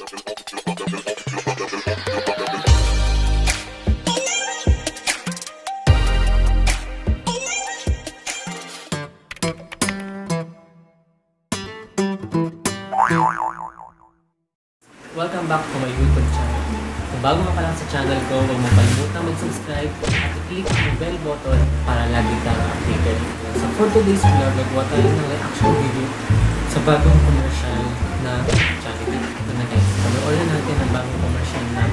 Welcome back to my YouTube channel. Kung bago ka pa lang sa channel ko, huwag mo kalimutan mag-subscribe at i-click ang bell button para lagi kang updated. So for today's vlog, nagawa tayo ng reaction video sa bagong commercial na Jollibee. Guys, panoorin natin ang bagong commercial na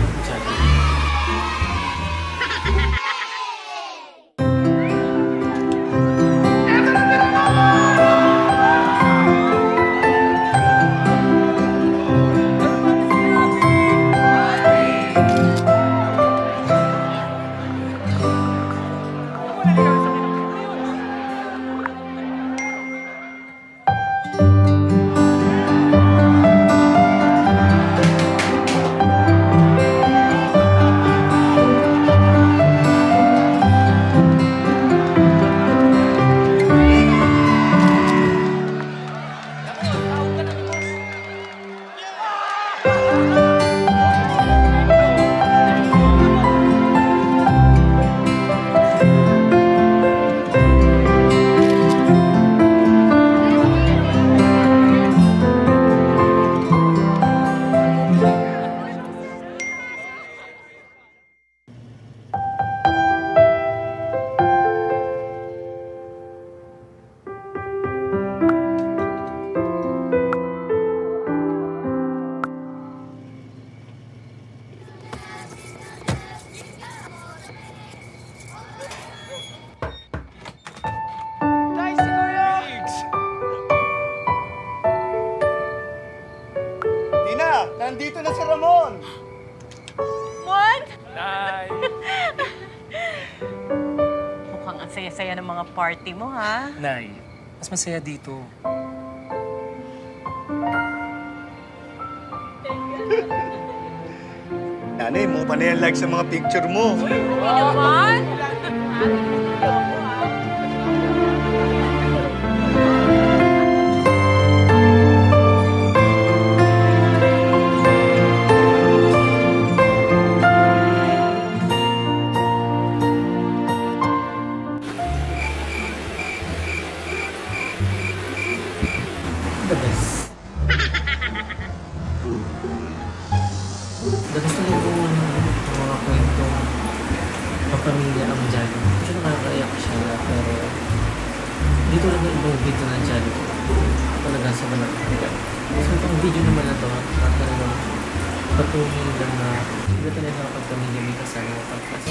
nandito na si Ramon. Mon! Nay! Mukhang ang saya-saya ng mga party mo, ha? Nay, mas masaya dito. Nanay, mo pa na yan like sa mga picture mo. Hindi naman! Talaga kung ano, ang mga kwentong kapamilya ang Jollibee. Medyo nakakaiyak siya, pero dito lang yung ibang video ng Jollibee. Talaga sa mga kapamilya. So itong video naman na to, at talagang patunay lang na iba talaga kapag pamilya may kasama kapag